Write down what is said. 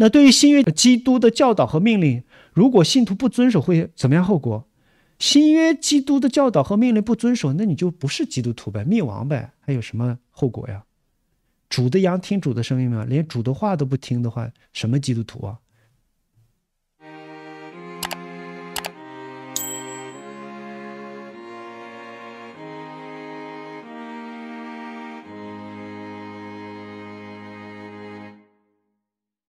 那对于新约基督的教导和命令如果信徒不遵守会怎么样后果？新约基督的教导和命令不遵守那你就不是基督徒呗灭亡呗还有什么后果呀？主的羊听主的声音吗？连主的话都不听的话什么基督徒啊？